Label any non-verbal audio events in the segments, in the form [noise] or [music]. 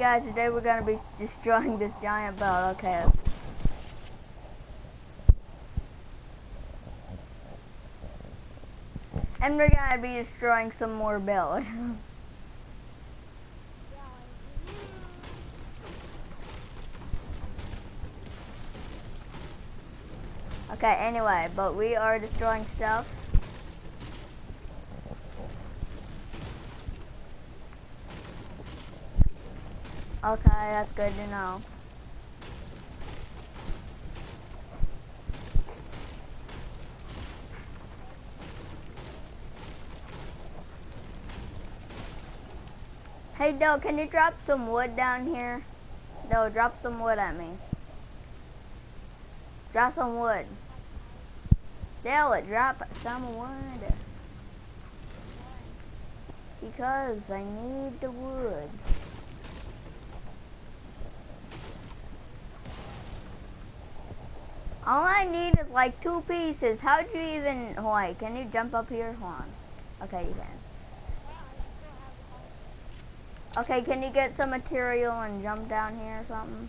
Guys, today we're gonna be destroying this giant belt. Okay. And we're gonna be destroying some more build. [laughs] okay, anyway, but we are destroying stuff. Okay, that's good to know. Hey, Dale, can you drop some wood down here? Dale, drop some wood at me. Drop some wood. Dale, drop some wood. Because I need the wood. All I need is like two pieces. How'd you even, Why? can you jump up here? Hold on. Okay, you can. Okay, can you get some material and jump down here or something?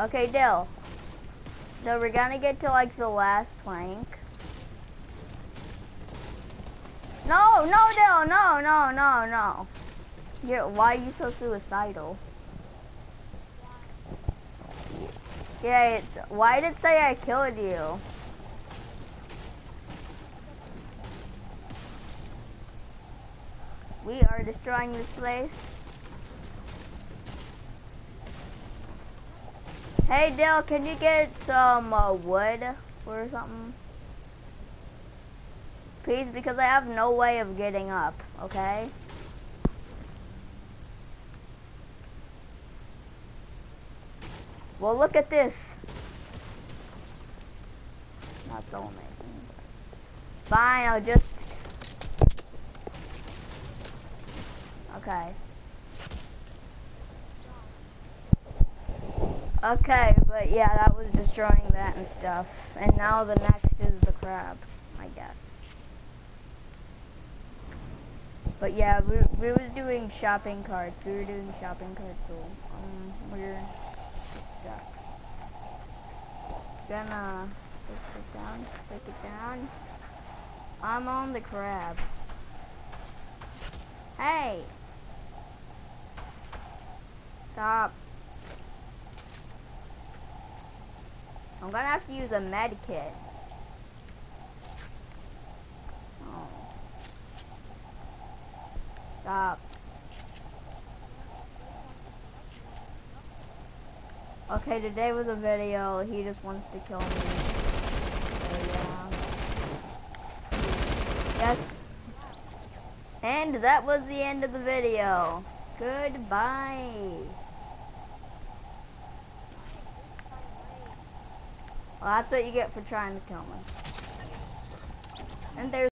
Okay, Dill. So we're gonna get to like the last plank. No, no, Dill, no, no, no, no. Yeah, why are you so suicidal? Yeah, it's, why did it say I killed you? We are destroying this place. Hey Dale, can you get some uh, wood or something? Please, because I have no way of getting up, okay? Well, look at this. Not so amazing. Fine, I'll just... Okay. Okay, but yeah, that was destroying that and stuff. And now the next is the crab, I guess. But yeah, we, we was doing shopping carts. We were doing shopping carts, so um, we're Gonna it down, take it down. I'm on the crab. Hey! Stop. I'm gonna have to use a med kit. Oh. Stop. Okay, today was a video. He just wants to kill me. So, yeah. Yes. And that was the end of the video. Goodbye. Well, that's what you get for trying to kill me. And there's